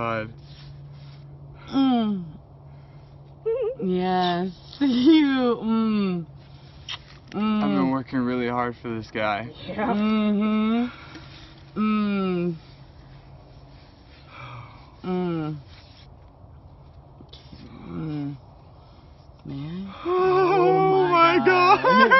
God. Mm. Yes. you. Mm. Mm. I've been working really hard for this guy. Yeah. Mm-hmm. Mm. Mm. Mm. Man. Oh, oh my, oh my God. God.